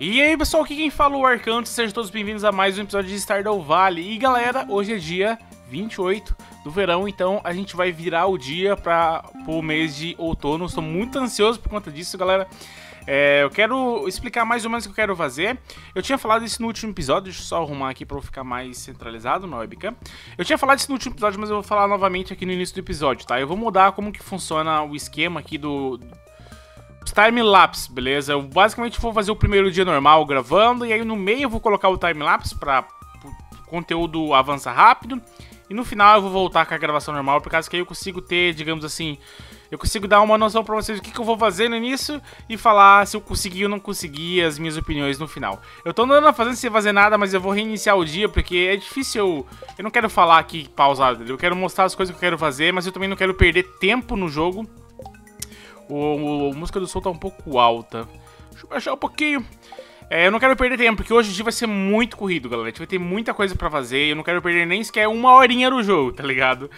E aí pessoal, aqui quem fala é o Arcanto, sejam todos bem-vindos a mais um episódio de Stardew Valley. E galera, hoje é dia 28 do verão, então a gente vai virar o dia para o mês de outono. Estou muito ansioso por conta disso, galera. É, eu quero explicar mais ou menos o que eu quero fazer. Eu tinha falado isso no último episódio, deixa eu só arrumar aqui para eu ficar mais centralizado na webcam. Eu tinha falado isso no último episódio, mas eu vou falar novamente aqui no início do episódio, tá? Eu vou mudar como que funciona o esquema aqui do, time-lapse, beleza? Eu basicamente vou fazer o primeiro dia normal gravando, e aí no meio eu vou colocar o time-lapse para conteúdo avançar rápido, e no final eu vou voltar com a gravação normal, por causa que aí eu consigo ter, digamos assim, eu consigo dar uma noção pra vocês do que, que eu vou fazer no início e falar se eu consegui ou não consegui as minhas opiniões no final. Eu tô andando fazendo sem fazer nada, mas eu vou reiniciar o dia porque é difícil eu... Eu não quero falar aqui pausado, eu quero mostrar as coisas que eu quero fazer, mas eu também não quero perder tempo no jogo. O, o a música do som tá um pouco alta. Deixa eu baixar um pouquinho. É, eu não quero perder tempo, porque hoje o dia vai ser muito corrido, galera. A gente vai ter muita coisa pra fazer eu não quero perder nem sequer uma horinha no jogo, tá ligado?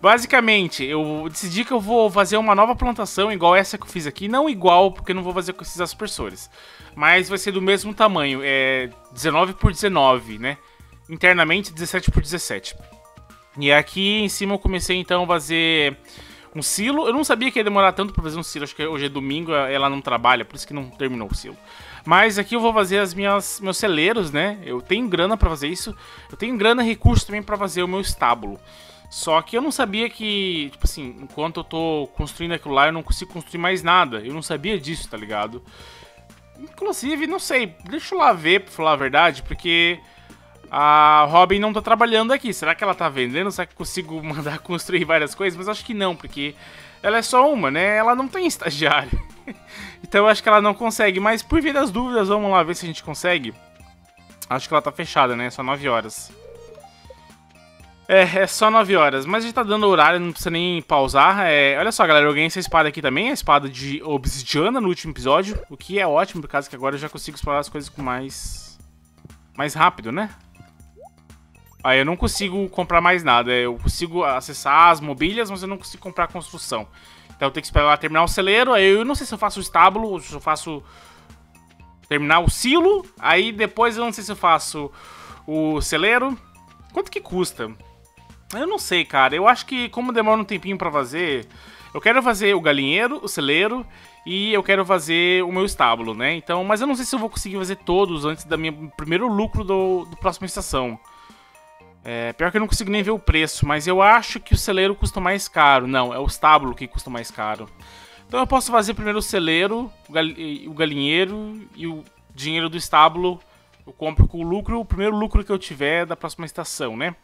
Basicamente, eu decidi que eu vou fazer uma nova plantação igual essa que eu fiz aqui. Não igual, porque eu não vou fazer com esses aspersores. Mas vai ser do mesmo tamanho, é 19 por 19, né? Internamente 17 por 17. E aqui em cima eu comecei então a fazer um silo. Eu não sabia que ia demorar tanto pra fazer um silo. Acho que hoje é domingo, ela não trabalha, por isso que não terminou o silo. Mas aqui eu vou fazer as minhas meus celeiros, né? Eu tenho grana para fazer isso. Eu tenho grana e recurso também para fazer o meu estábulo. Só que eu não sabia que, tipo assim, enquanto eu tô construindo aquilo lá, eu não consigo construir mais nada. Eu não sabia disso, tá ligado? Inclusive, não sei, deixa eu lá ver, pra falar a verdade, porque a Robin não tá trabalhando aqui. Será que ela tá vendendo? Será que consigo mandar construir várias coisas? Mas acho que não, porque ela é só uma, né? Ela não tem estagiário. então eu acho que ela não consegue. Mas por via das dúvidas, vamos lá ver se a gente consegue. Acho que ela tá fechada, né? Só 9 horas. É, é só 9 horas. Mas gente tá dando horário, não precisa nem pausar. É, olha só, galera, eu ganhei essa espada aqui também. A espada de obsidiana no último episódio. O que é ótimo, por causa que agora eu já consigo explorar as coisas com mais... Mais rápido, né? Aí eu não consigo comprar mais nada. Eu consigo acessar as mobílias, mas eu não consigo comprar construção. Então eu tenho que esperar terminar o celeiro. Aí eu não sei se eu faço o estábulo ou se eu faço terminar o silo. Aí depois eu não sei se eu faço o celeiro. Quanto que custa? Eu não sei, cara. Eu acho que como demora um tempinho pra fazer... Eu quero fazer o galinheiro, o celeiro e eu quero fazer o meu estábulo, né? Então, mas eu não sei se eu vou conseguir fazer todos antes da primeiro lucro do, do próxima estação. É, pior que eu não consigo nem ver o preço, mas eu acho que o celeiro custa mais caro. Não, é o estábulo que custa mais caro. Então eu posso fazer primeiro o celeiro, o galinheiro e o dinheiro do estábulo eu compro com o lucro, o primeiro lucro que eu tiver da próxima estação, né?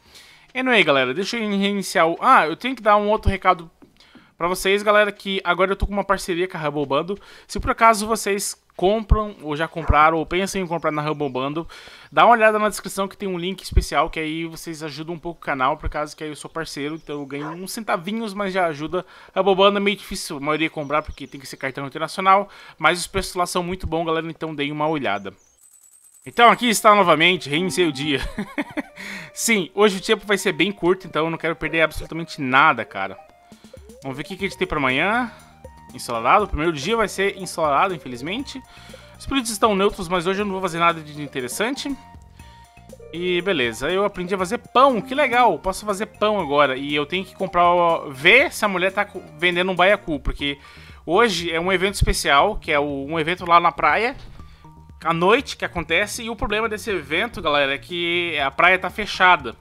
Anyway, galera, deixa eu reiniciar o... Ah, eu tenho que dar um outro recado pra vocês, galera, que agora eu tô com uma parceria com a Bundle. Se por acaso vocês compram ou já compraram ou pensam em comprar na Rumble Bundle, dá uma olhada na descrição que tem um link especial que aí vocês ajudam um pouco o canal, por causa que aí eu sou parceiro, então eu ganho uns centavinhos, mas já ajuda. A Rumble Bundle é meio difícil a maioria comprar porque tem que ser cartão internacional, mas os preços lá são muito bons, galera, então deem uma olhada. Então aqui está novamente, reiniciei o dia. Sim, hoje o tempo vai ser bem curto, então eu não quero perder absolutamente nada, cara. Vamos ver o que a gente tem para amanhã ensolarado. O primeiro dia vai ser ensolarado, infelizmente. Os períodos estão neutros, mas hoje eu não vou fazer nada de interessante. E beleza, eu aprendi a fazer pão, que legal, posso fazer pão agora. E eu tenho que comprar, ver se a mulher tá vendendo um baiacu, porque hoje é um evento especial, que é um evento lá na praia, à noite que acontece. E o problema desse evento, galera, é que a praia tá fechada.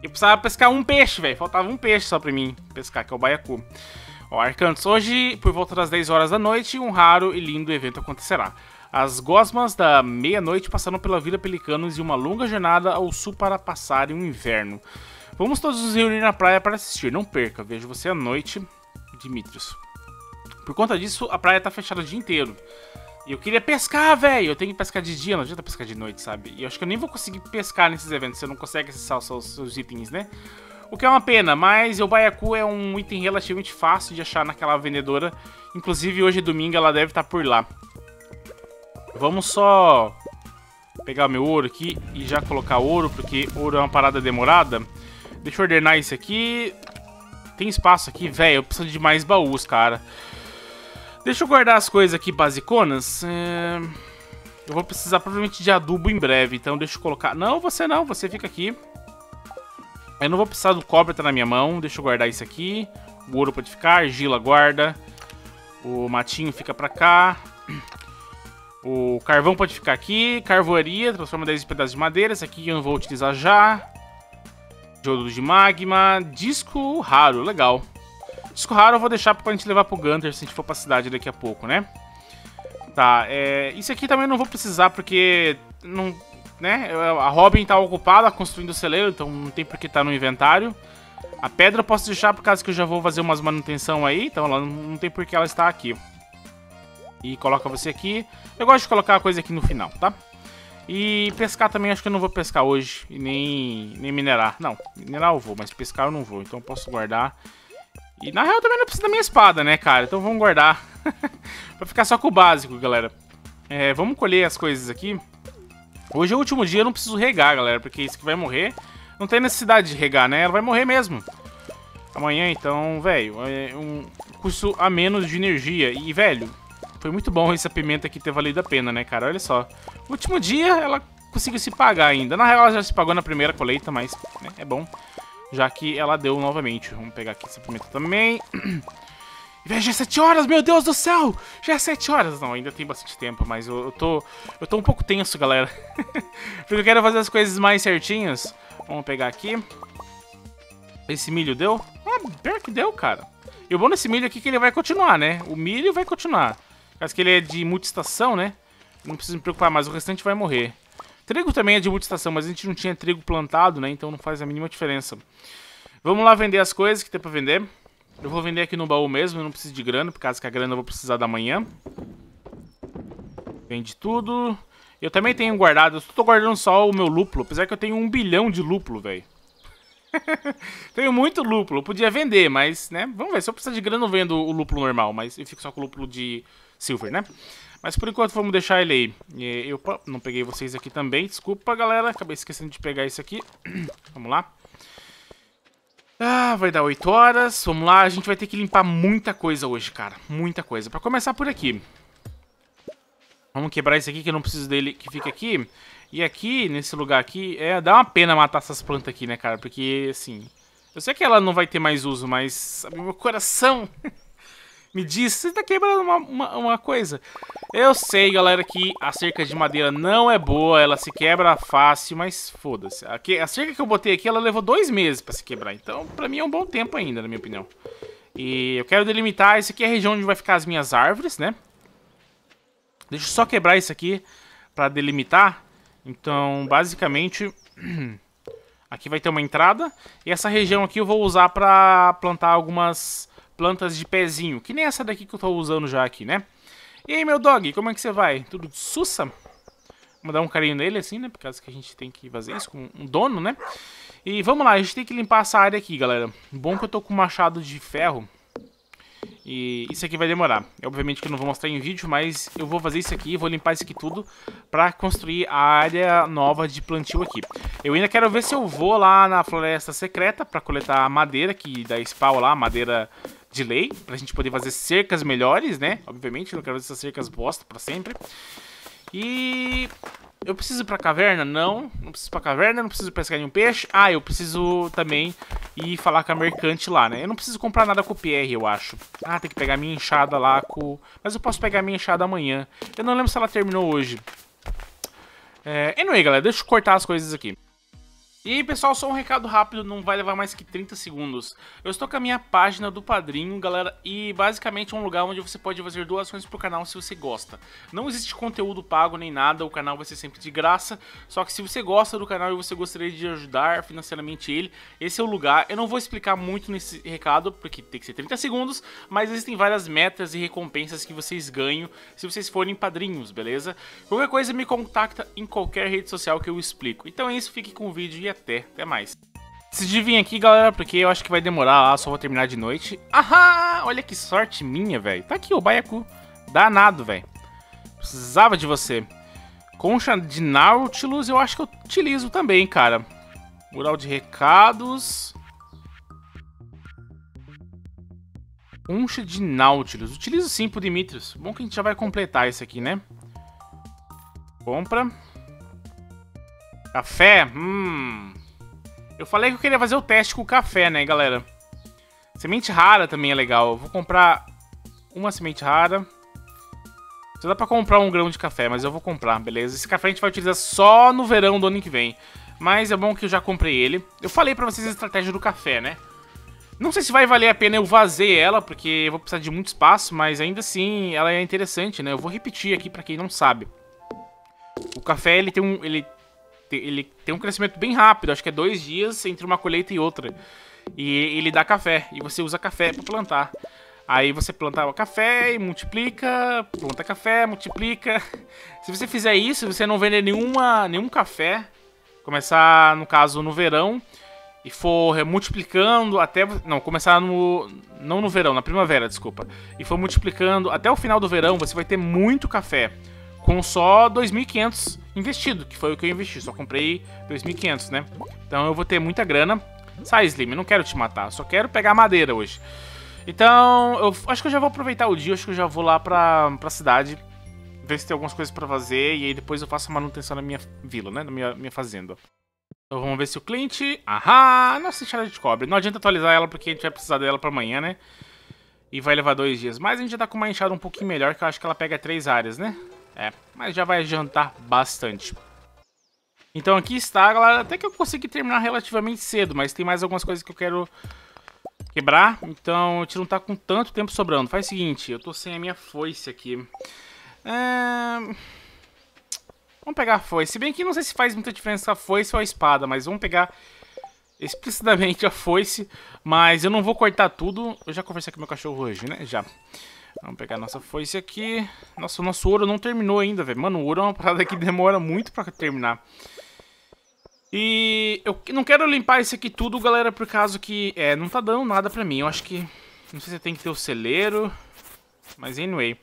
Eu precisava pescar um peixe, velho, faltava um peixe só pra mim pescar, que é o baiacu. Ó, Arcantos, hoje, por volta das 10 horas da noite, um raro e lindo evento acontecerá. As gosmas da meia-noite passaram pela Vila Pelicanos e uma longa jornada ao sul para passarem o inverno. Vamos todos nos reunir na praia para assistir. Não perca, vejo você à noite, Dimitrios. Por conta disso, a praia tá fechada o dia inteiro. E eu queria pescar, velho. Eu tenho que pescar de dia, não adianta pescar de noite, sabe? E eu acho que eu nem vou conseguir pescar nesses eventos. Você não consegue acessar os seus, seus itens, né? O que é uma pena, mas o baiacu é um item relativamente fácil de achar naquela vendedora. Inclusive, hoje domingo ela deve estar por lá. Vamos só pegar meu ouro aqui e já colocar ouro, porque ouro é uma parada demorada. Deixa eu ordenar isso aqui. Tem espaço aqui? Velho, eu preciso de mais baús, cara. Deixa eu guardar as coisas aqui basiconas. É... Eu vou precisar provavelmente de adubo em breve, então deixa eu colocar... Não, você não, você fica aqui. Eu não vou precisar do cobre, tá na minha mão. Deixa eu guardar isso aqui. O ouro pode ficar, argila guarda. O matinho fica pra cá. O carvão pode ficar aqui. Carvoaria, transforma 10 pedaços de madeira. Esse aqui eu não vou utilizar já. Diodo de magma. Disco raro, legal. Disco raro eu vou deixar pra gente levar pro Gunter se a gente for pra cidade daqui a pouco, né? Tá, é, isso aqui também não vou precisar porque não, né, a Robin tá ocupada construindo o celeiro, então não tem por que estar tá no inventário. A pedra eu posso deixar por causa que eu já vou fazer umas manutenção aí, então ela não tem por que ela estar aqui. E coloca você aqui. Eu gosto de colocar a coisa aqui no final, tá? E pescar também acho que eu não vou pescar hoje, e nem, nem minerar. Não, minerar eu vou, mas pescar eu não vou, então eu posso guardar. E na real também não precisa da minha espada, né, cara? Então vamos guardar. pra ficar só com o básico, galera. É, vamos colher as coisas aqui. Hoje é o último dia, eu não preciso regar, galera, porque isso que vai morrer. Não tem necessidade de regar, né? Ela vai morrer mesmo. Amanhã, então, velho, é um custo a menos de energia. E, velho, foi muito bom essa pimenta aqui ter valido a pena, né, cara? Olha só. último dia, ela conseguiu se pagar ainda. Na real, ela já se pagou na primeira colheita, mas né, é bom já que ela deu novamente. Vamos pegar aqui essa pimenta também. Já é 7 horas, meu Deus do céu! Já é 7 horas. Não, ainda tem bastante tempo, mas eu, eu tô eu tô um pouco tenso, galera. Porque eu quero fazer as coisas mais certinhas. Vamos pegar aqui. Esse milho deu? Ah, pior que deu, cara. E o bom desse milho aqui é que ele vai continuar, né? O milho vai continuar. Caso que ele é de multiestação, né? Não preciso me preocupar mais, o restante vai morrer. Trigo também é de multiestação, mas a gente não tinha trigo plantado, né? Então não faz a mínima diferença. Vamos lá vender as coisas que tem pra vender. Eu vou vender aqui no baú mesmo, eu não preciso de grana, por causa que a grana eu vou precisar da manhã. Vende tudo. Eu também tenho guardado, eu tô guardando só o meu lúpulo, apesar que eu tenho um bilhão de lúpulo, velho. tenho muito lúpulo, eu podia vender, mas, né, vamos ver, se eu precisar de grana eu vendo o lúpulo normal, mas eu fico só com o lúpulo de silver, né? Mas por enquanto vamos deixar ele aí. Eu não peguei vocês aqui também. Desculpa, galera. Acabei esquecendo de pegar isso aqui. vamos lá. Ah, vai dar 8 horas. Vamos lá. A gente vai ter que limpar muita coisa hoje, cara. Muita coisa. Pra começar por aqui. Vamos quebrar esse aqui, que eu não preciso dele, que fica aqui. E aqui, nesse lugar aqui, é, dá uma pena matar essas plantas aqui, né, cara? Porque, assim... Eu sei que ela não vai ter mais uso, mas... Meu coração... me diz, você tá quebrando uma, uma, uma, coisa. Eu sei, galera, que a cerca de madeira não é boa, ela se quebra fácil, mas foda-se. A, a, cerca que eu botei aqui, ela levou dois meses pra se quebrar, então pra mim é um bom tempo ainda, na minha opinião. E eu quero delimitar, esse aqui é a região onde vai ficar as minhas árvores, né? Deixa eu só quebrar isso aqui pra delimitar. Então, basicamente, aqui vai ter uma entrada. E essa região aqui eu vou usar pra plantar algumas plantas de pezinho, que nem essa daqui que eu tô usando já aqui, né? E aí, meu dog, como é que você vai? Tudo sussa? Vamos dar um carinho nele, assim, né? Por causa que a gente tem que fazer isso com um dono, né? E vamos lá, a gente tem que limpar essa área aqui, galera. Bom que eu tô com machado de ferro. E isso aqui vai demorar. Obviamente que eu não vou mostrar em vídeo, mas eu vou fazer isso aqui, vou limpar isso aqui tudo pra construir a área nova de plantio aqui. Eu ainda quero ver se eu vou lá na floresta secreta pra coletar madeira, que dá spawn lá, madeira de lei, pra gente poder fazer cercas melhores, né? Obviamente, não quero fazer essas cercas bosta pra sempre. E... Eu preciso ir pra caverna? Não, não preciso ir pra caverna, não preciso pescar nenhum peixe. Ah, eu preciso também ir falar com a mercante lá, né? Eu não preciso comprar nada com o PR, eu acho. Ah, tem que pegar minha enxada lá com... Mas eu posso pegar minha enxada amanhã. Eu não lembro se ela terminou hoje. É... Anyway, galera, deixa eu cortar as coisas aqui. E aí pessoal, só um recado rápido, não vai levar mais que 30 segundos. Eu estou com a minha página do Padrinho, galera, e basicamente é um lugar onde você pode fazer doações pro canal se você gosta. Não existe conteúdo pago nem nada, o canal vai ser sempre de graça, só que se você gosta do canal e você gostaria de ajudar financeiramente ele, esse é o lugar. Eu não vou explicar muito nesse recado, porque tem que ser 30 segundos, mas existem várias metas e recompensas que vocês ganham se vocês forem padrinhos, beleza? Qualquer coisa me contacta em qualquer rede social que eu explico. Então é isso, fique com o vídeo e até. Até mais. Decidi vir aqui, galera, porque eu acho que vai demorar lá, só vou terminar de noite. Ahá! Olha que sorte minha, velho. Tá aqui o Baiacu. Danado, velho. Precisava de você. Concha de Nautilus eu acho que eu utilizo também, cara. Mural de recados. Concha de Nautilus. Utilizo sim pro Dimitrios. Bom que a gente já vai completar isso aqui, né? Compra. Café? Hum. Eu falei que eu queria fazer o teste com o café, né, galera? Semente rara também é legal. Eu vou comprar uma semente rara. Só dá pra comprar um grão de café, mas eu vou comprar, beleza? Esse café a gente vai utilizar só no verão do ano que vem. Mas é bom que eu já comprei ele. Eu falei pra vocês a estratégia do café, né? Não sei se vai valer a pena eu vazei ela, porque eu vou precisar de muito espaço, mas ainda assim ela é interessante, né? Eu vou repetir aqui pra quem não sabe. O café, ele tem um, ele, ele tem um crescimento bem rápido, acho que é dois dias entre uma colheita e outra. E ele dá café, e você usa café pra plantar. Aí você planta o café e multiplica, planta café, multiplica. Se você fizer isso, você não vender nenhuma, nenhum café, começar, no caso, no verão, e for multiplicando até... Não, começar no... Não no verão, na primavera, desculpa. E for multiplicando até o final do verão, você vai ter muito café. Com só 2.500 investido, que foi o que eu investi. Só comprei 2.500, né? Então eu vou ter muita grana. Sai, Slim, não quero te matar. Só quero pegar madeira hoje. Então, eu acho que eu já vou aproveitar o dia, acho que eu já vou lá pra, pra cidade, ver se tem algumas coisas pra fazer, e aí depois eu faço a manutenção na minha vila, né, na minha, minha fazenda. Então vamos ver se o cliente... Ahá, nossa enxada de cobre. Não adianta atualizar ela porque a gente vai precisar dela pra amanhã, né? E vai levar dois dias. Mas a gente já tá com uma enxada um pouquinho melhor, que eu acho que ela pega três áreas, né? É, mas já vai adiantar bastante. Então aqui está, galera. Até que eu consegui terminar relativamente cedo, mas tem mais algumas coisas que eu quero quebrar, então a gente não tá com tanto tempo sobrando. Faz o seguinte, eu tô sem a minha foice aqui. É... Vamos pegar a foice. Se bem que não sei se faz muita diferença a foice ou a espada, mas vamos pegar explicitamente a foice. Mas eu não vou cortar tudo. Eu já conversei com meu cachorro hoje, né? Já. Vamos pegar nossa foice aqui. Nossa, o nosso ouro não terminou ainda, velho. Mano, o ouro é uma parada que demora muito pra terminar. E eu não quero limpar isso aqui tudo, galera, por causa que é, não tá dando nada pra mim. Eu acho que, não sei se tem que ter o celeiro, mas anyway.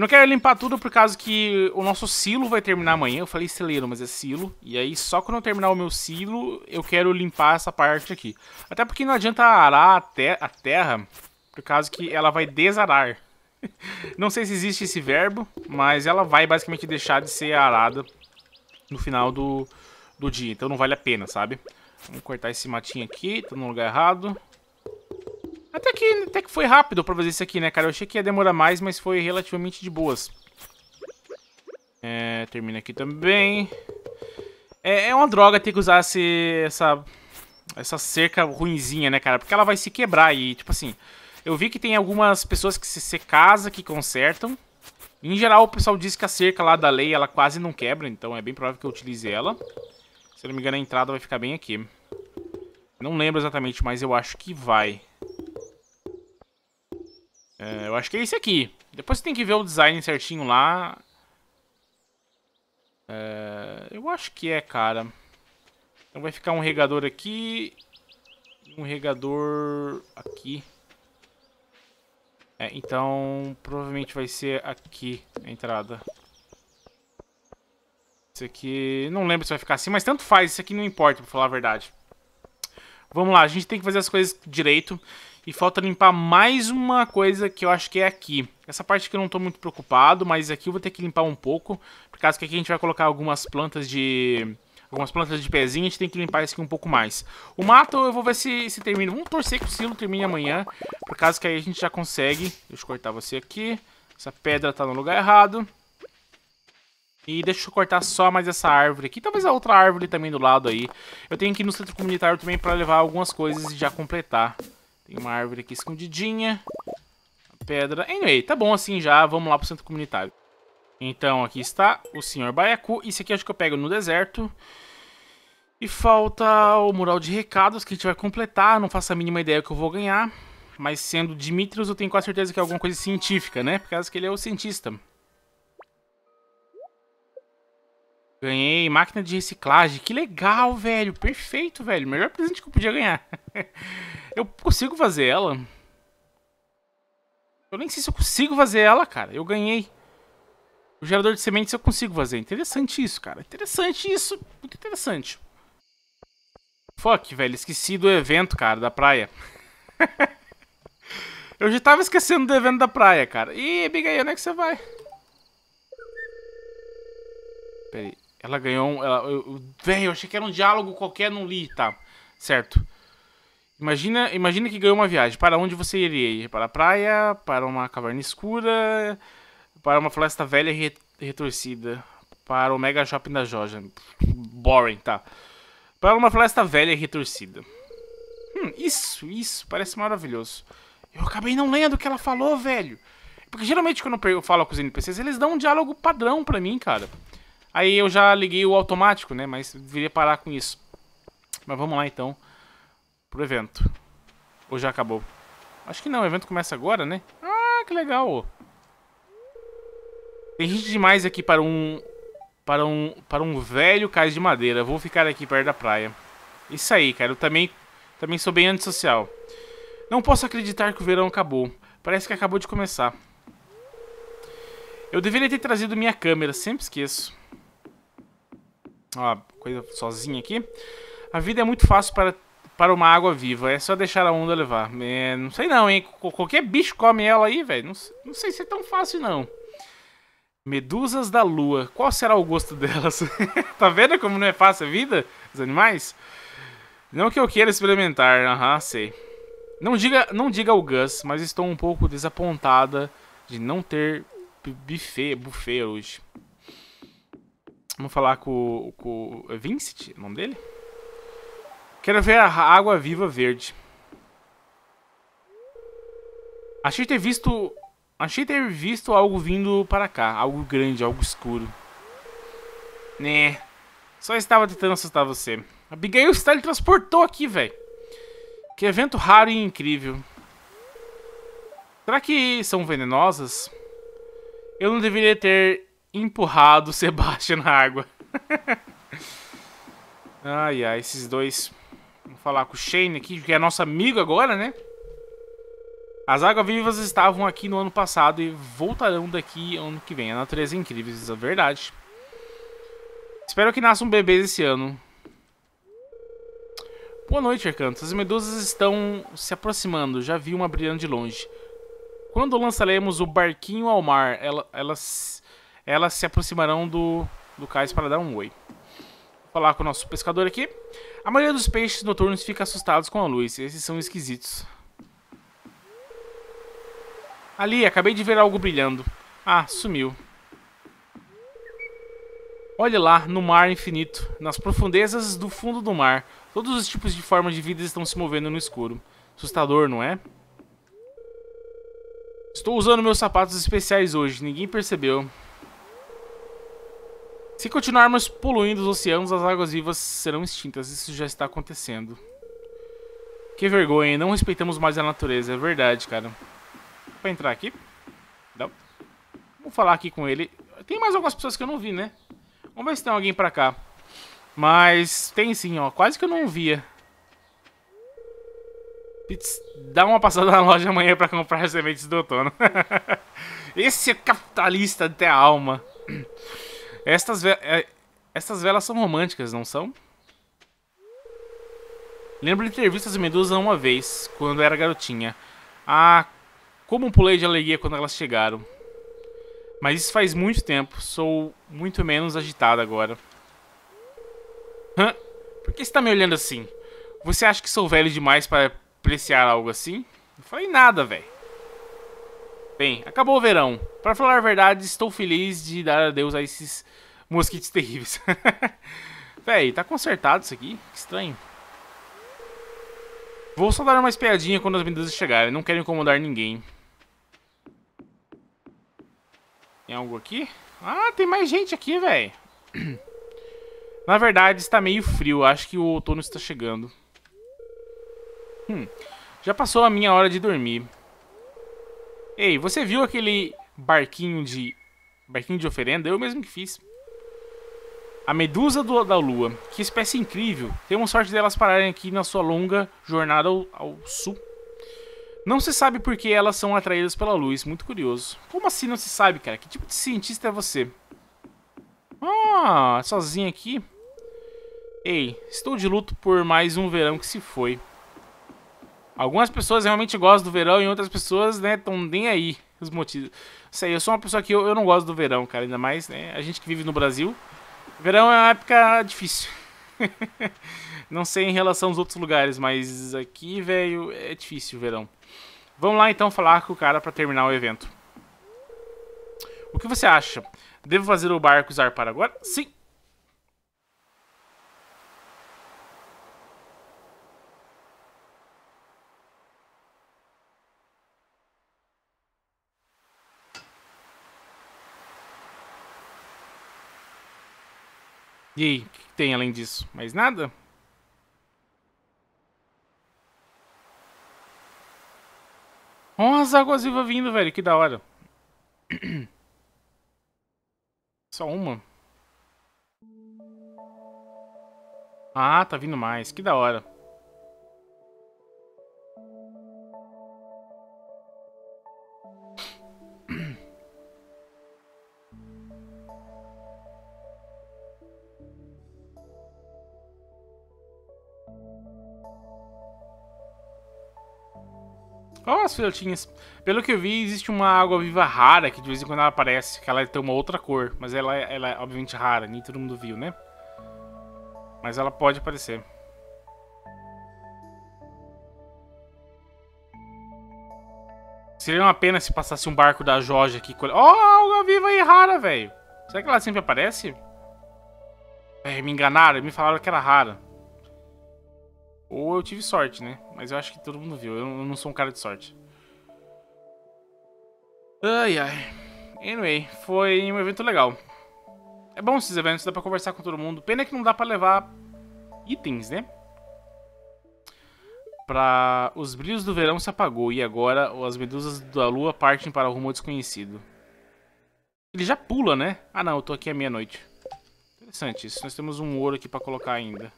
Eu não quero limpar tudo por causa que o nosso silo vai terminar amanhã. Eu falei celeiro, mas é silo. E aí, só quando eu terminar o meu silo, eu quero limpar essa parte aqui. Até porque não adianta arar a, te a terra, por causa que ela vai desarar. não sei se existe esse verbo, mas ela vai basicamente deixar de ser arada no final do, do dia. Então não vale a pena, sabe? Vamos cortar esse matinho aqui, tá no lugar errado. Até que, até que foi rápido pra fazer isso aqui, né, cara? Eu achei que ia demorar mais, mas foi relativamente de boas. É, termina aqui também. É, é uma droga ter que usar esse, essa, essa cerca ruinzinha, né, cara? Porque ela vai se quebrar e, tipo assim... Eu vi que tem algumas pessoas que se, se casa, que consertam. Em geral, o pessoal diz que a cerca lá da lei, ela quase não quebra, então é bem provável que eu utilize ela. Se eu não me engano, a entrada vai ficar bem aqui. Não lembro exatamente, mas eu acho que vai. É, eu acho que é esse aqui. Depois você tem que ver o design certinho lá. É, eu acho que é, cara. Então vai ficar um regador aqui. Um regador aqui. É, então provavelmente vai ser aqui a entrada. Esse aqui... Não lembro se vai ficar assim, mas tanto faz. Isso aqui não importa, pra falar a verdade. Vamos lá, a gente tem que fazer as coisas direito. E falta limpar mais uma coisa que eu acho que é aqui. Essa parte aqui eu não tô muito preocupado, mas aqui eu vou ter que limpar um pouco. Por causa que aqui a gente vai colocar algumas plantas de... Algumas plantas de pezinho, a gente tem que limpar isso aqui um pouco mais. O mato eu vou ver se, se termina. Vamos torcer que o silo termine amanhã. Por causa que aí a gente já consegue. Deixa eu cortar você aqui. Essa pedra tá no lugar errado. E deixa eu cortar só mais essa árvore aqui. Talvez a outra árvore também do lado aí. Eu tenho que ir no centro comunitário também para levar algumas coisas e já completar. Tem uma árvore aqui escondidinha. Pedra. Anyway, tá bom assim já. Vamos lá pro centro comunitário. Então, aqui está o Senhor Baiacu. Isso aqui acho que eu pego no deserto. E falta o mural de recados que a gente vai completar. Não faço a mínima ideia que eu vou ganhar. Mas sendo Dimitrios, eu tenho quase certeza que é alguma coisa científica, né? Por causa que ele é o cientista. Ganhei máquina de reciclagem. Que legal, velho. Perfeito, velho. Melhor presente que eu podia ganhar. eu consigo fazer ela? Eu nem sei se eu consigo fazer ela, cara. Eu ganhei. O gerador de sementes eu consigo fazer. Interessante isso, cara. Interessante isso. Muito interessante. Fuck, velho. Esqueci do evento, cara, da praia. eu já tava esquecendo do evento da praia, cara. Ih, Abigail, onde é que você vai? Pera aí. Ela ganhou um... Ela, eu, velho, eu achei que era um diálogo qualquer, não li. Tá, certo. Imagina, imagina que ganhou uma viagem. Para onde você iria? Para a praia? Para uma caverna escura? Para uma floresta velha e retorcida? Para o Mega Shopping da Joja? Boring, tá. Para uma floresta velha e retorcida. Hum, isso, isso. Parece maravilhoso. Eu acabei não lendo o que ela falou, velho. Porque geralmente quando eu falo com os NPCs, eles dão um diálogo padrão pra mim, cara. Aí eu já liguei o automático, né? Mas deveria parar com isso. Mas vamos lá então. Pro evento. Ou já acabou? Acho que não, o evento começa agora, né? Ah, que legal. Tem gente demais aqui para um... Para um, para um velho cais de madeira. Vou ficar aqui perto da praia. Isso aí, cara. Eu também, também sou bem antissocial. Não posso acreditar que o verão acabou. Parece que acabou de começar. Eu deveria ter trazido minha câmera, sempre esqueço. Ó, coisa sozinha aqui. A vida é muito fácil para, para uma água viva, é só deixar a onda levar. É, não sei não, hein? Qualquer bicho come ela aí, velho. Não, não sei se é tão fácil, não. Medusas da lua. Qual será o gosto delas? tá vendo como não é fácil a vida dos animais? Não que eu queira experimentar, aham, sei. Não diga, não diga ao Gus, mas estou um pouco desapontada de não ter buffet, buffet hoje. Vamos falar com o Vincent, o nome dele? Quero ver a água viva verde. Achei ter visto... Achei ter visto algo vindo para cá. Algo grande, algo escuro. Né. Só estava tentando assustar você. Abigail se teletransportou aqui, velho. Que evento raro e incrível. Será que são venenosas? Eu não deveria ter empurrado Sebastian na água. ai, ai, esses dois. Vamos falar com o Shane aqui, que é nosso amigo agora, né? As águas-vivas estavam aqui no ano passado e voltarão daqui ano que vem. A natureza é incrível, isso é verdade. Espero que nasçam bebês esse ano. Boa noite, Arcanto. As medusas estão se aproximando. Já vi uma brilhando de longe. Quando lançaremos o barquinho ao mar, ela, elas, elas se aproximarão do, do cais para dar um oi. Vou falar com o nosso pescador aqui. A maioria dos peixes noturnos fica assustados com a luz. Esses são esquisitos. Ali, acabei de ver algo brilhando. Ah, sumiu. Olhe lá, no mar infinito, nas profundezas do fundo do mar. Todos os tipos de formas de vida estão se movendo no escuro. Assustador, não é? Estou usando meus sapatos especiais hoje, ninguém percebeu. Se continuarmos poluindo os oceanos, as águas vivas serão extintas. Isso já está acontecendo. Que vergonha, não respeitamos mais a natureza. É verdade, cara. Vai entrar aqui? Não. Vou falar aqui com ele. Tem mais algumas pessoas que eu não vi, né? Vamos ver se tem alguém pra cá. Mas tem sim, ó. Quase que eu não via. Pitts, dá uma passada na loja amanhã pra comprar sementes do outono. Esse é capitalista até a alma. Estas, ve é, estas velas são românticas, não são? Lembro de ter visto as medusas uma vez, quando era garotinha. Ah, como pulei de alegria quando elas chegaram. Mas isso faz muito tempo, sou muito menos agitado agora. Hã? Por que você tá me olhando assim? Você acha que sou velho demais para apreciar algo assim? Não falei nada, velho. Bem, acabou o verão. Para falar a verdade, estou feliz de dar adeus a esses mosquitos terríveis. véi, tá consertado isso aqui? Que estranho. Vou só dar uma espiadinha quando as medusas chegarem. Não quero incomodar ninguém. Tem algo aqui? Ah, tem mais gente aqui, velho. Na verdade, está meio frio. Acho que o outono está chegando. Hum, já passou a minha hora de dormir. Ei, você viu aquele barquinho de... Barquinho de oferenda? Eu mesmo que fiz. A medusa do, da lua. Que espécie incrível. Temos sorte delas pararem aqui na sua longa jornada ao, ao sul. Não se sabe por que elas são atraídas pela luz. Muito curioso. Como assim não se sabe, cara? Que tipo de cientista é você? Ah, sozinho aqui? Ei, estou de luto por mais um verão que se foi. Algumas pessoas realmente gostam do verão e outras pessoas, né, estão nem aí os motivos. Sei, eu sou uma pessoa que eu, eu não gosto do verão, cara. Ainda mais, né, a gente que vive no Brasil. Verão é uma época difícil. Não sei em relação aos outros lugares, mas aqui, velho, é difícil o verão. Vamos lá então falar com o cara para terminar o evento. O que você acha? Devo fazer o barco zarpar agora? Sim. E aí, o que tem além disso? Mais nada? Ó, as águas vivas vindo, velho. Que da hora. Só uma? Ah, tá vindo mais. Que da hora. Olha as filhotinhas. Pelo que eu vi, existe uma água viva rara que de vez em quando ela aparece, que ela tem uma outra cor. Mas ela, ela é obviamente rara, nem todo mundo viu, né? Mas ela pode aparecer. Seria uma pena se passasse um barco da Jorge aqui. Ó, oh, água viva e rara, velho. Será que ela sempre aparece? É, me enganaram, me falaram que era rara. Ou eu tive sorte, né? Mas eu acho que todo mundo viu. Eu não sou um cara de sorte. Ai, ai. Anyway, foi um evento legal. É bom esses eventos, dá pra conversar com todo mundo. Pena que não dá pra levar itens, né? Pra... Os brilhos do verão se apagou e agora as medusas da lua partem para o rumo desconhecido. Ele já pula, né? Ah não, eu tô aqui à meia-noite. Interessante isso. Nós temos um ouro aqui pra colocar ainda.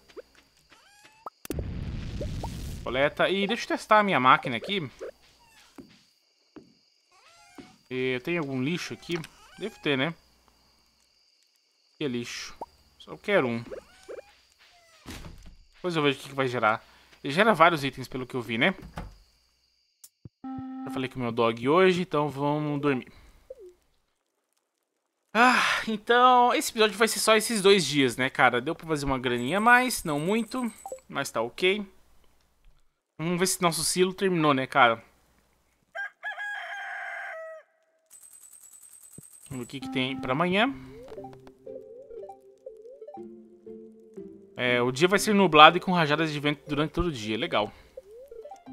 Coleta. E deixa eu testar a minha máquina aqui. E tem algum lixo aqui? Deve ter, né? Que lixo? Só quero um. Depois eu vejo o que vai gerar. Ele gera vários itens pelo que eu vi, né? Já falei com o meu dog hoje, então vamos dormir. Ah, então esse episódio vai ser só esses dois dias, né, cara? Deu pra fazer uma graninha a mais, não muito, mas tá ok. Vamos ver se nosso silo terminou, né, cara? Vamos ver o que, que tem pra amanhã. É, o dia vai ser nublado e com rajadas de vento durante todo o dia. Legal.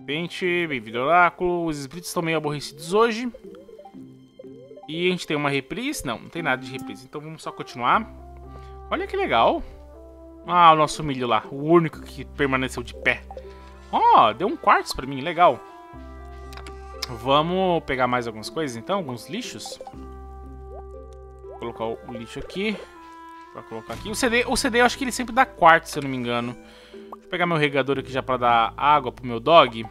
Pente, bem-vindo oráculo. Os espíritos estão meio aborrecidos hoje. E a gente tem uma reprise? Não, não tem nada de reprise. Então vamos só continuar. Olha que legal. Ah, o nosso milho lá. O único que permaneceu de pé. Ó, oh, deu um quartzo pra mim, legal. Vamos pegar mais algumas coisas então, alguns lixos. Vou colocar o lixo aqui. Pra colocar aqui. O CD, o CD eu acho que ele sempre dá quartzo, se eu não me engano. Vou pegar meu regador aqui já pra dar água pro meu dog.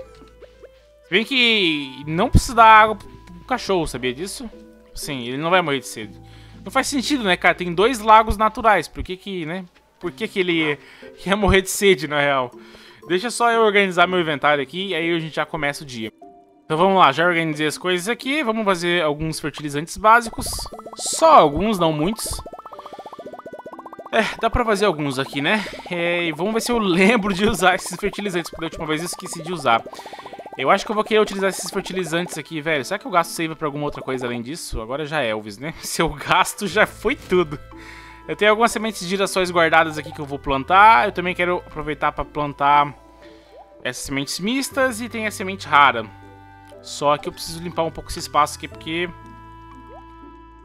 Se bem que não precisa dar água pro cachorro, sabia disso? Sim, ele não vai morrer de sede. Não faz sentido, né, cara? Tem dois lagos naturais. Por que que, né? Por que que ele ia morrer de sede, na real? Deixa só eu organizar meu inventário aqui e aí a gente já começa o dia. Então vamos lá, já organizei as coisas aqui. Vamos fazer alguns fertilizantes básicos. Só alguns, não muitos. É, dá pra fazer alguns aqui, né? É, e vamos ver se eu lembro de usar esses fertilizantes, porque da última vez eu esqueci de usar. Eu acho que eu vou querer utilizar esses fertilizantes aqui, velho. Será que eu gasto save pra alguma outra coisa além disso? Agora já é Elvis, né? Se eu gasto, já foi tudo. Eu tenho algumas sementes de girassóis guardadas aqui que eu vou plantar. Eu também quero aproveitar para plantar essas sementes mistas e tem a semente rara. Só que eu preciso limpar um pouco esse espaço aqui porque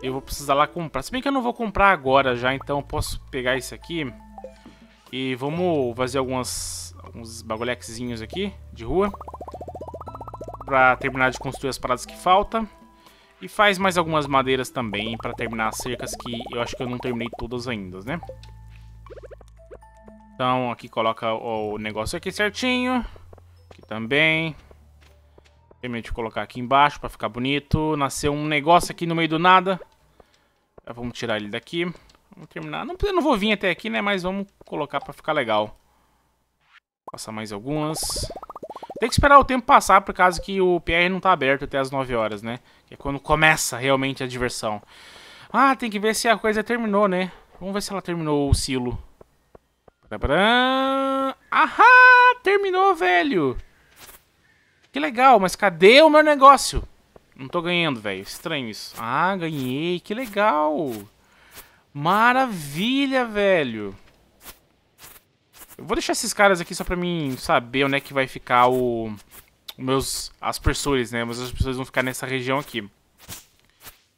eu vou precisar lá comprar. Se bem que eu não vou comprar agora já, então eu posso pegar esse aqui e vamos fazer algumas, alguns bagulhexinhos aqui de rua para terminar de construir as paradas que faltam. E faz mais algumas madeiras também para terminar as cercas que eu acho que eu não terminei todas ainda, né? Então aqui coloca o negócio aqui certinho. Aqui também. Terminei de colocar aqui embaixo para ficar bonito. Nasceu um negócio aqui no meio do nada. Já vamos tirar ele daqui. Vamos terminar. Não, não vou vir até aqui, né? Mas vamos colocar para ficar legal. Passar mais algumas. Tem que esperar o tempo passar por causa que o PR não tá aberto até as 9 horas, né? É quando começa realmente a diversão. Ah, tem que ver se a coisa terminou, né? Vamos ver se ela terminou o silo. Ahá! Terminou, velho! Que legal, mas cadê o meu negócio? Não tô ganhando, velho. Estranho isso. Ah, ganhei. Que legal. Maravilha, velho. Eu vou deixar esses caras aqui só pra mim saber onde é que vai ficar o... Meus aspersores, né? Meus aspersores vão ficar nessa região aqui.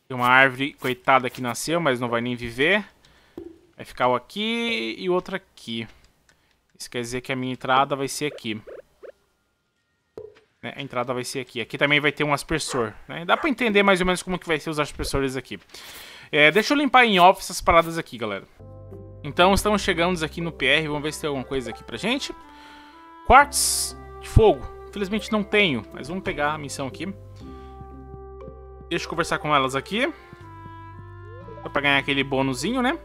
Tem uma árvore, coitada, que nasceu, mas não vai nem viver. Vai ficar o aqui e o outro aqui. Isso quer dizer que a minha entrada vai ser aqui. Né? A entrada vai ser aqui. Aqui também vai ter um aspersor. Né? Dá pra entender mais ou menos como que vai ser os aspersores aqui. É, deixa eu limpar em off essas paradas aqui, galera. Então, estamos chegando aqui no PR. Vamos ver se tem alguma coisa aqui pra gente. Quartz de fogo. Infelizmente não tenho, mas vamos pegar a missão aqui. Deixa eu conversar com elas aqui. Só pra ganhar aquele bônusinho, né?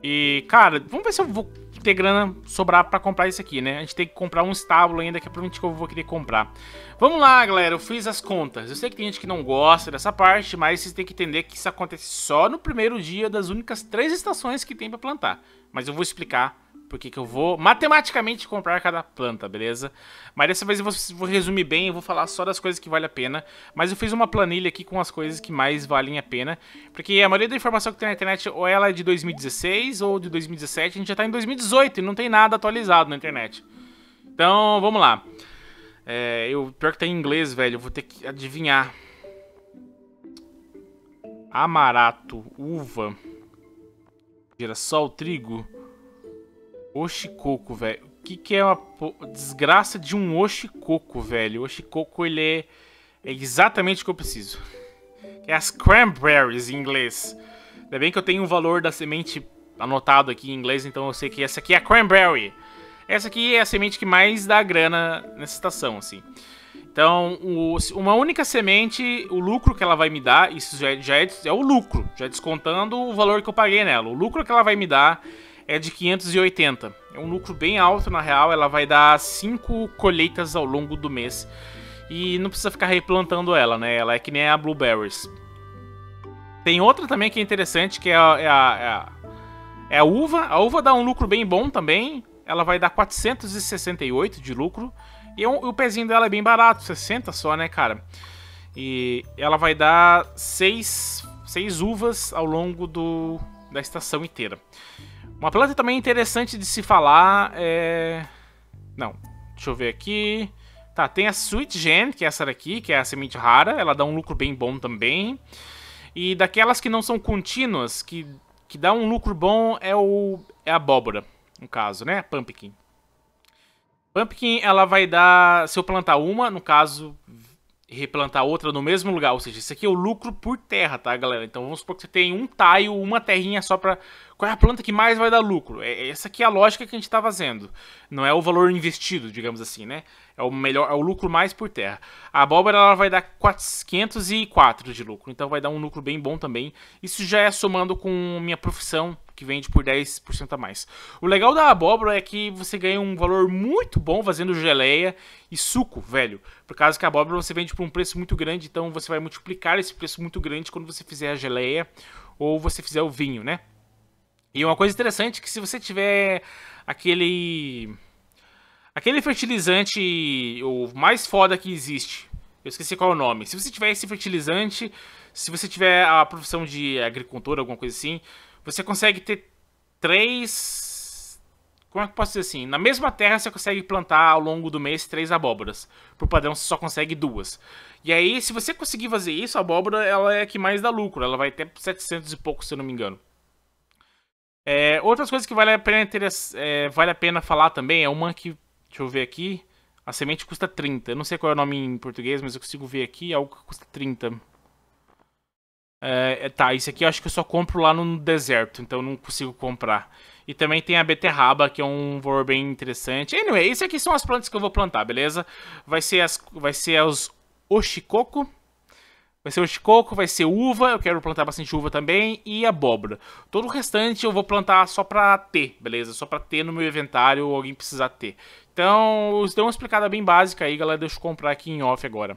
E, cara, vamos ver se eu vou ter grana sobrar pra comprar isso aqui, né? A gente tem que comprar um estábulo ainda, que é provavelmente que eu vou querer comprar. Vamos lá, galera, eu fiz as contas. Eu sei que tem gente que não gosta dessa parte, mas vocês têm que entender que isso acontece só no primeiro dia das únicas três estações que tem pra plantar. Mas eu vou explicar porque que eu vou matematicamente comprar cada planta, beleza? Mas dessa vez eu vou, vou, resumir bem, eu vou falar só das coisas que valem a pena. Mas eu fiz uma planilha aqui com as coisas que mais valem a pena. Porque a maioria da informação que tem na internet ou ela é de 2016 ou de 2017. A gente já tá em 2018 e não tem nada atualizado na internet. Então, vamos lá. É, eu, pior que tá em inglês, velho, eu vou ter que adivinhar. Amarato, uva, girassol, trigo... Oshikoku, velho. O que, que é uma desgraça de um Oshikoku, velho? O Oshikoku, ele é, é exatamente o que eu preciso. É as cranberries em inglês. Ainda bem que eu tenho o valor da semente anotado aqui em inglês, então eu sei que essa aqui é a cranberry. Essa aqui é a semente que mais dá grana nessa estação, assim. Então, o, uma única semente, o lucro que ela vai me dar, isso já, é, já é, é o lucro, já descontando o valor que eu paguei nela. O lucro que ela vai me dar é de 580. É um lucro bem alto, na real. Ela vai dar 5 colheitas ao longo do mês. E não precisa ficar replantando ela, né? Ela é que nem a Blueberries. Tem outra também que é interessante, que é a, é a, é a, é uva. A uva dá um lucro bem bom também. Ela vai dar 468 de lucro. E o, o pezinho dela é bem barato, 60 só, né, cara? E ela vai dar 6, 6 uvas ao longo do, da estação inteira. Uma planta também interessante de se falar é... Não, deixa eu ver aqui... Tá, tem a Sweet Gen, que é essa daqui, que é a semente rara. Ela dá um lucro bem bom também. E daquelas que não são contínuas, que, que dá um lucro bom, é, o, é a abóbora, no caso, né? Pumpkin. Pumpkin, ela vai dar... Se eu plantar uma, no caso, replantar outra no mesmo lugar. Ou seja, isso aqui é o lucro por terra, tá, galera? Então vamos supor que você tem um taio, uma terrinha só pra... Qual é a planta que mais vai dar lucro? É, essa aqui é a lógica que a gente tá fazendo. Não é o valor investido, digamos assim, né? É o melhor, é o lucro mais por terra. A abóbora ela vai dar 504 de lucro, então vai dar um lucro bem bom também. Isso já é somando com minha profissão, que vende por 10% a mais. O legal da abóbora é que você ganha um valor muito bom fazendo geleia e suco, velho. Por causa que a abóbora você vende por um preço muito grande, então você vai multiplicar esse preço muito grande quando você fizer a geleia ou você fizer o vinho, né? E uma coisa interessante é que se você tiver aquele aquele fertilizante o mais foda que existe, eu esqueci qual é o nome. Se você tiver esse fertilizante, se você tiver a profissão de agricultor, alguma coisa assim, você consegue ter três como é que eu posso dizer assim? Na mesma terra você consegue plantar ao longo do mês três abóboras. Por padrão você só consegue duas. E aí, se você conseguir fazer isso, a abóbora ela é a que mais dá lucro. Ela vai até 700 e pouco, se eu não me engano. É, outras coisas que vale a, pena é, vale a pena falar também é uma que, deixa eu ver aqui, a semente custa 30. Eu não sei qual é o nome em português, mas eu consigo ver aqui, algo que custa 30. É, é, tá, isso aqui eu acho que eu só compro lá no deserto, então não consigo comprar. E também tem a beterraba, que é um valor bem interessante. Anyway, isso aqui são as plantas que eu vou plantar, beleza? Vai ser as, vai ser os oshikoku, Vai ser o coco, vai ser uva, eu quero plantar bastante uva também, e abóbora. Todo o restante eu vou plantar só pra ter, beleza? Só pra ter no meu inventário ou alguém precisar ter. Então, eu dei uma explicada bem básica aí, galera, deixa eu comprar aqui em off agora.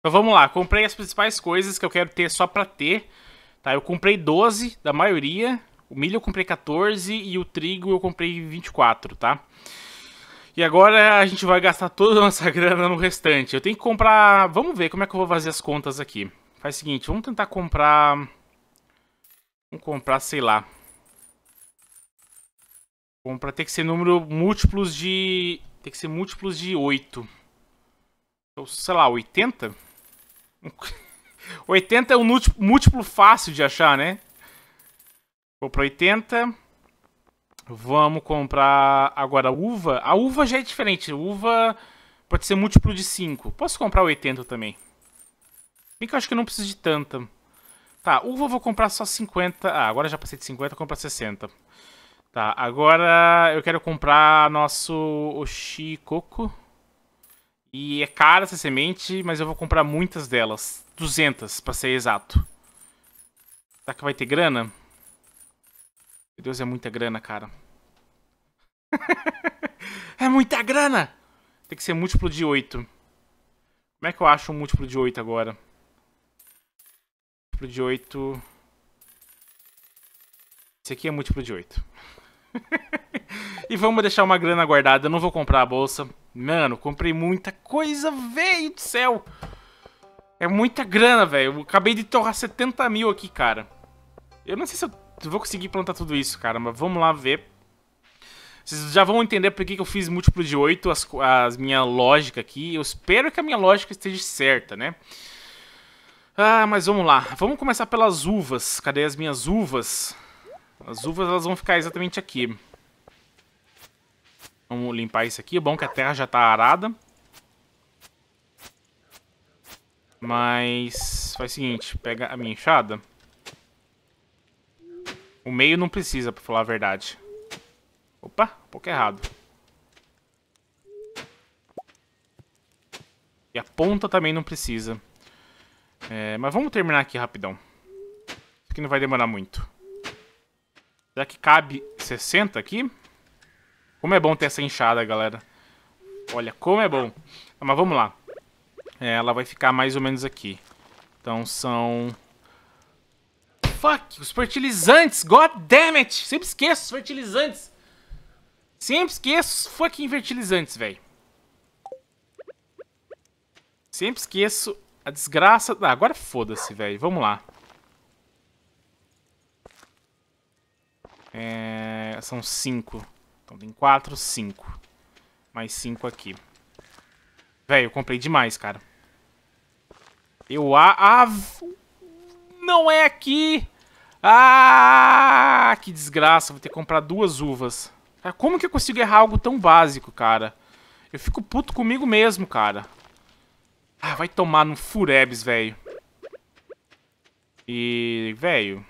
Então vamos lá, comprei as principais coisas que eu quero ter só pra ter. Tá, eu comprei 12 da maioria. O milho eu comprei 14 e o trigo eu comprei 24, tá? E agora a gente vai gastar toda a nossa grana no restante. Eu tenho que comprar... Vamos ver como é que eu vou fazer as contas aqui. Faz o seguinte, vamos tentar comprar... Vamos comprar, sei lá. Comprar tem que ser número múltiplos de... Tem que ser múltiplos de 8. Então, sei lá, 80? 80 é um múltiplo fácil de achar, né? Vou para 80. Vamos comprar agora uva. A uva já é diferente. Uva pode ser múltiplo de 5. Posso comprar 80 também. Bem que eu acho que eu não preciso de tanta. Tá, uva eu vou comprar só 50. Ah, agora já passei de 50, vou comprar 60. Tá, agora eu quero comprar nosso Oshikoku. E é cara essa semente, mas eu vou comprar muitas delas. 200, pra ser exato. Será que vai ter grana? Meu Deus, é muita grana, cara. é muita grana! Tem que ser múltiplo de 8. Como é que eu acho um múltiplo de 8 agora? Múltiplo de 8... Esse aqui é múltiplo de 8. e vamos deixar uma grana guardada. Eu não vou comprar a bolsa. Mano, comprei muita coisa, velho do céu. É muita grana, velho. Acabei de torrar 70 mil aqui, cara. Eu não sei se eu vou conseguir plantar tudo isso, cara. Mas vamos lá ver. Vocês já vão entender por que, eu fiz múltiplo de 8, as, as minha lógica aqui. Eu espero que a minha lógica esteja certa, né? Ah, mas vamos lá. Vamos começar pelas uvas. Cadê as minhas uvas? As uvas elas vão ficar exatamente aqui. Vamos limpar isso aqui. É bom que a terra já está arada. Mas faz o seguinte, pega a minha enxada. O meio não precisa, pra falar a verdade. Opa, um pouco errado. E a ponta também não precisa. É, mas vamos terminar aqui rapidão. Isso aqui não vai demorar muito. Será que cabe 60 aqui? Como é bom ter essa enxada, galera. Olha, como é bom. Mas vamos lá. É, ela vai ficar mais ou menos aqui. Então são... Fuck, os fertilizantes, god damn it. Sempre esqueço os fertilizantes. Sempre esqueço os fucking fertilizantes, velho. Sempre esqueço a desgraça... Ah, agora foda-se, velho. Vamos lá. É... São cinco. Então tem quatro, cinco. Mais cinco aqui. Velho, eu comprei demais, cara. Eu... Ah, não é aqui! Ah, que desgraça. Vou ter que comprar duas uvas. Como que eu consigo errar algo tão básico, cara? Eu fico puto comigo mesmo, cara. Ah, vai tomar no Furebs, velho. E, velho...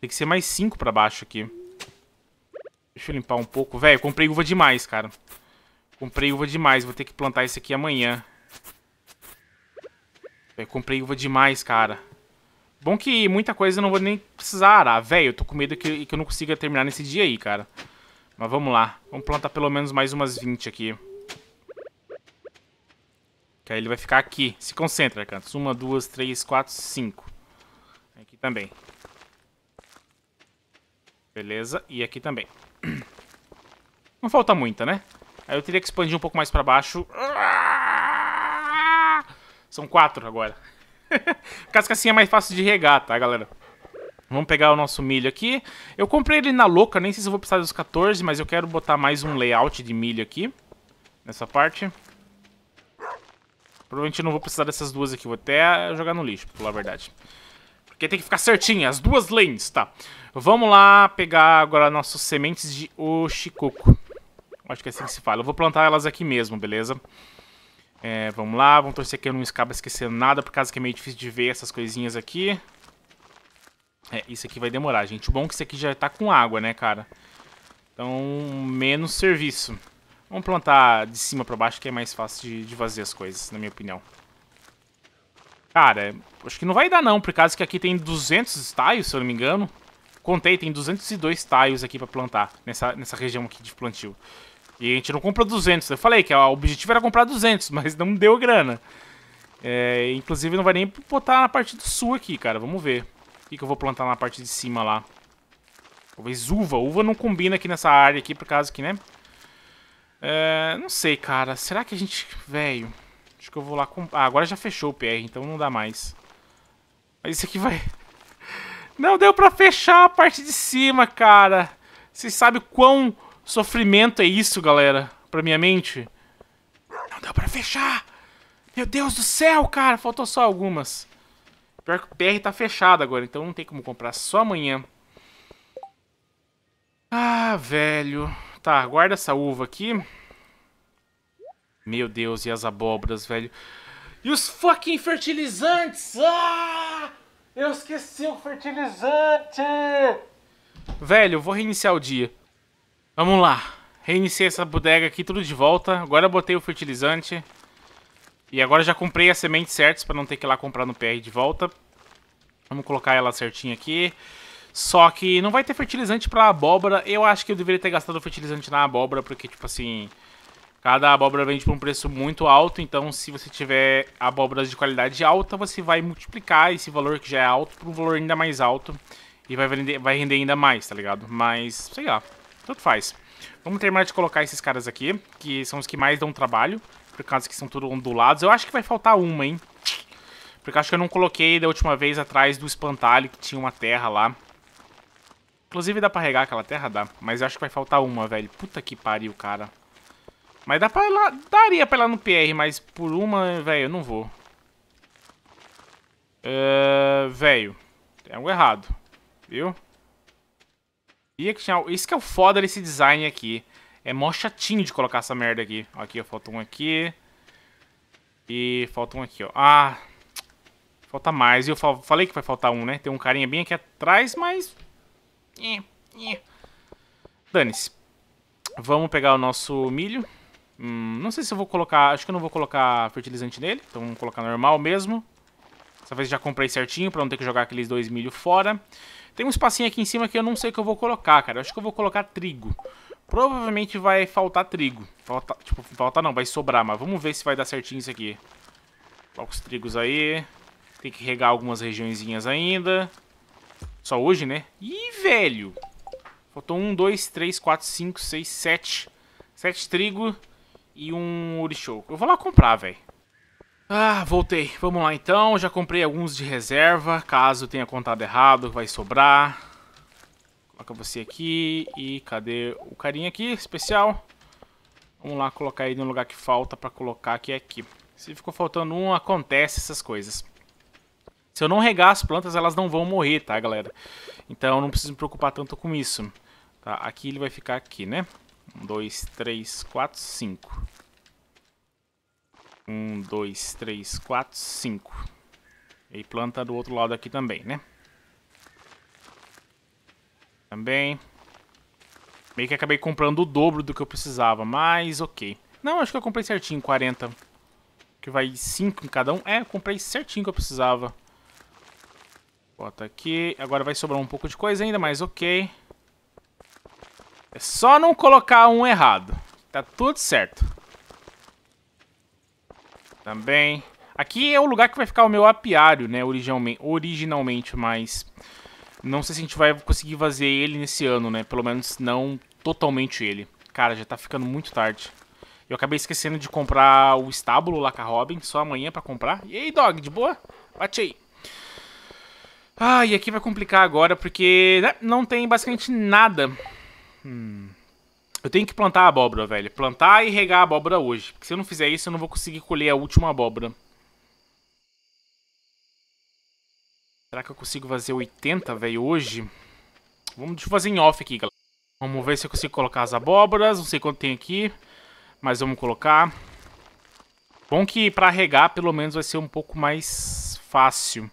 Tem que ser mais cinco pra baixo aqui. Deixa eu limpar um pouco. Velho, comprei uva demais, cara. Comprei uva demais. Vou ter que plantar isso aqui amanhã. Eu comprei uva demais, cara. Bom que muita coisa eu não vou nem precisar arar. Velho, eu tô com medo que, que eu não consiga terminar nesse dia aí, cara. Mas vamos lá. Vamos plantar pelo menos mais umas 20 aqui. Que aí ele vai ficar aqui. Se concentra, Cantos. Uma, duas, três, quatro, cinco. Aqui também. Beleza. E aqui também. Não falta muita, né? Aí eu teria que expandir um pouco mais pra baixo. São quatro agora. Cascacinha é mais fácil de regar, tá, galera? Vamos pegar o nosso milho aqui. Eu comprei ele na louca, nem sei se vou precisar dos 14, mas eu quero botar mais um layout de milho aqui. Nessa parte. Provavelmente não vou precisar dessas duas aqui, vou até jogar no lixo, pra falar a verdade. Porque tem que ficar certinho, as duas lanes, tá. Vamos lá pegar agora nossas sementes de Oshikoku. Acho que é assim que se fala. Eu vou plantar elas aqui mesmo, beleza? É, vamos lá, vamos torcer que eu não acaba esquecendo nada, por causa que é meio difícil de ver essas coisinhas aqui. É, isso aqui vai demorar, gente. O bom é que isso aqui já tá com água, né, cara? Então, menos serviço. Vamos plantar de cima pra baixo, que é mais fácil de, de fazer as coisas, na minha opinião. Cara, acho que não vai dar não, por causa que aqui tem 200 tiles, se eu não me engano. Contei, tem 202 tiles aqui pra plantar, nessa, nessa região aqui de plantio. E a gente não comprou 200. Eu falei que o objetivo era comprar 200, mas não deu grana. É, inclusive não vai nem botar na parte do sul aqui, cara. Vamos ver. que, que eu vou plantar na parte de cima lá? Talvez uva. Uva não combina aqui nessa área aqui, por causa que, né? É, não sei, cara. Será que a gente... Velho... Acho que eu vou lá com... Ah, agora já fechou o PR, então não dá mais. Mas isso aqui vai... Não deu pra fechar a parte de cima, cara. Vocês sabem quão sofrimento é isso, galera? Pra minha mente? Não deu pra fechar. Meu Deus do céu, cara. Faltou só algumas. Pior que o PR tá fechado agora, então não tem como comprar. Só amanhã. Ah, velho. Tá, guarda essa uva aqui. Meu Deus, e as abóboras, velho. E os fucking fertilizantes! Ah! Eu esqueci o fertilizante! Velho, eu vou reiniciar o dia. Vamos lá. Reiniciei essa bodega aqui, tudo de volta. Agora botei o fertilizante. E agora já comprei as sementes certas para não ter que ir lá comprar no PR de volta. Vamos colocar ela certinha aqui. Só que não vai ter fertilizante pra abóbora. Eu acho que eu deveria ter gastado fertilizante na abóbora, porque, tipo assim... Cada abóbora vende por um preço muito alto, então se você tiver abóboras de qualidade alta, você vai multiplicar esse valor que já é alto por um valor ainda mais alto e vai render, vai render ainda mais, tá ligado? Mas, sei lá, tanto faz. Vamos terminar de colocar esses caras aqui, que são os que mais dão trabalho, por causa que são tudo ondulados. Eu acho que vai faltar uma, hein? Porque acho que eu não coloquei da última vez atrás do espantalho, que tinha uma terra lá. Inclusive dá pra regar aquela terra? Dá. Mas eu acho que vai faltar uma, velho. Puta que pariu, cara. Mas dá pra lá, daria pra lá no PR, mas por uma, velho, eu não vou. Uh, velho, tem algo errado, viu? E que tinha, isso que é o foda desse design aqui. É mó chatinho de colocar essa merda aqui. Aqui, falta um aqui. E falta um aqui, ó. Ah, falta mais. Eu falei que vai faltar um, né? Tem um carinha bem aqui atrás, mas Dane-se. Vamos pegar o nosso milho. Hum, não sei se eu vou colocar... Acho que eu não vou colocar fertilizante nele. Então vamos colocar normal mesmo. Dessa vez já comprei certinho pra não ter que jogar aqueles dois milho fora. Tem um espacinho aqui em cima que eu não sei o que eu vou colocar, cara. Eu acho que eu vou colocar trigo. Provavelmente vai faltar trigo. Falta, tipo, falta não, vai sobrar. Mas vamos ver se vai dar certinho isso aqui. Coloca os trigos aí. Tem que regar algumas regiõezinhas ainda. Só hoje, né? Ih, velho! Faltou um, dois, três, quatro, cinco, seis, sete. Sete trigo e um Urishou. Eu vou lá comprar, velho. Ah, voltei. Vamos lá então. Já comprei alguns de reserva. Caso tenha contado errado, vai sobrar. Coloca você aqui. E cadê o carinha aqui, especial? Vamos lá colocar ele no lugar que falta pra colocar, que é aqui. Se ficou faltando um, acontece essas coisas. Se eu não regar as plantas, elas não vão morrer, tá, galera? Então não preciso me preocupar tanto com isso. Tá, aqui ele vai ficar aqui, né? Um, dois, três, quatro, cinco. Um, dois, três, quatro, cinco. E planta do outro lado aqui também, né? Também. Meio que acabei comprando o dobro do que eu precisava, mas ok. Não, acho que eu comprei certinho, 40. Que vai 5 em cada um. É, eu comprei certinho que eu precisava. Bota aqui. Agora vai sobrar um pouco de coisa ainda, mas ok. É só não colocar um errado. Tá tudo certo. Também. Aqui é o lugar que vai ficar o meu apiário, né? Originalmente, mas... Não sei se a gente vai conseguir fazer ele nesse ano, né? Pelo menos não totalmente ele. Cara, já tá ficando muito tarde. Eu acabei esquecendo de comprar o estábulo lá com a Robin. Só amanhã pra comprar. E aí, dog, de boa? Bate aí. Ah, e aqui vai complicar agora, porque né, não tem basicamente nada. Hum. Eu tenho que plantar a abóbora, velho. Plantar e regar a abóbora hoje. Porque se eu não fizer isso, eu não vou conseguir colher a última abóbora. Será que eu consigo fazer 80, velho, hoje? Vamos, deixa eu fazer em off aqui, galera. Vamos ver se eu consigo colocar as abóboras. Não sei quanto tem aqui. Mas vamos colocar. Bom que pra regar, pelo menos, vai ser um pouco mais fácil.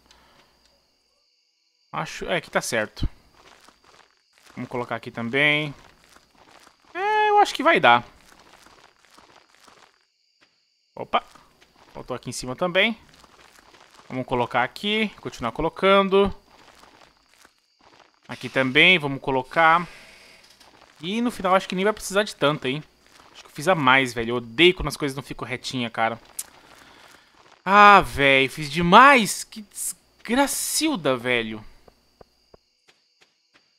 Acho... É, aqui tá certo. Vamos colocar aqui também. Eu acho que vai dar. Opa. Faltou aqui em cima também. Vamos colocar aqui. Continuar colocando. Aqui também, vamos colocar. E no final acho que nem vai precisar de tanto, hein. Acho que eu fiz a mais, velho. Eu odeio quando as coisas não ficam retinhas, cara. Ah, velho, fiz demais. Que desgracilda, velho.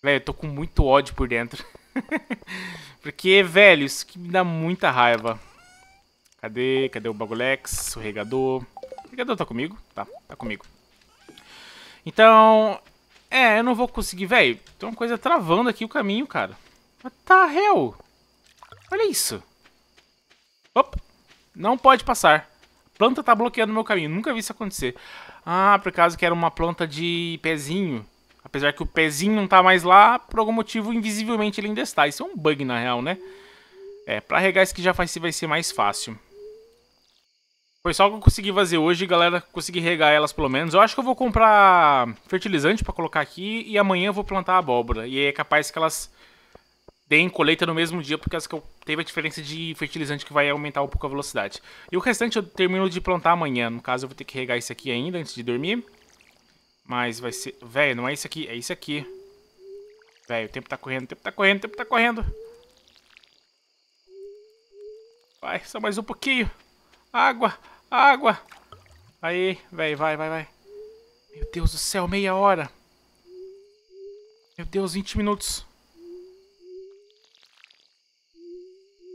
Velho, eu tô com muito ódio por dentro. Porque, velho, isso que me dá muita raiva. Cadê? Cadê o Bagulex? O regador? O regador tá comigo? Tá, tá comigo. Então, é, eu não vou conseguir, velho. Tem uma coisa travando aqui o caminho, cara. What the hell? Olha isso. Opa. Não pode passar. A planta tá bloqueando meu caminho. Nunca vi isso acontecer. Ah, por causa que era uma planta de pezinho. Apesar que o pezinho não tá mais lá, por algum motivo, invisivelmente ele ainda está. Isso é um bug, na real, né? É, pra regar isso aqui já vai ser mais fácil. Foi só o que eu consegui fazer hoje, galera. Consegui regar elas pelo menos. Eu acho que eu vou comprar fertilizante pra colocar aqui e amanhã eu vou plantar abóbora. E é capaz que elas deem colheita no mesmo dia, porque que eu teve a diferença de fertilizante que vai aumentar um pouco a velocidade. E o restante eu termino de plantar amanhã. No caso, eu vou ter que regar isso aqui ainda antes de dormir. Mas vai ser... Velho, não é isso aqui, é isso aqui. Velho, o tempo tá correndo, o tempo tá correndo, o tempo tá correndo. Vai, só mais um pouquinho. Água, água. Aí, velho, vai, vai, vai. Meu Deus do céu, meia hora. Meu Deus, 20 minutos.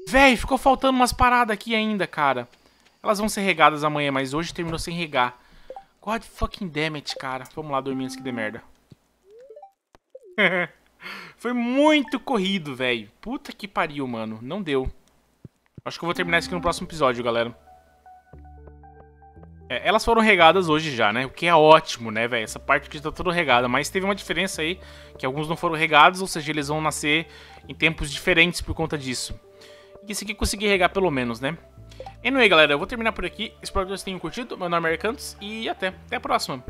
Véi, ficou faltando umas paradas aqui ainda, cara. Elas vão ser regadas amanhã, mas hoje terminou sem regar. God fucking damn it, cara. Vamos lá dormir antes que dê merda. Foi muito corrido, velho. Puta que pariu, mano. Não deu. Acho que eu vou terminar isso aqui no próximo episódio, galera. É, elas foram regadas hoje já, né? O que é ótimo, né, velho? Essa parte aqui tá toda regada. Mas teve uma diferença aí, que alguns não foram regados, ou seja, eles vão nascer em tempos diferentes por conta disso. E esse aqui eu consegui regar pelo menos, né? Anyway, galera, eu vou terminar por aqui. Espero que vocês tenham curtido. Meu nome é Arcantos e até. Até a próxima.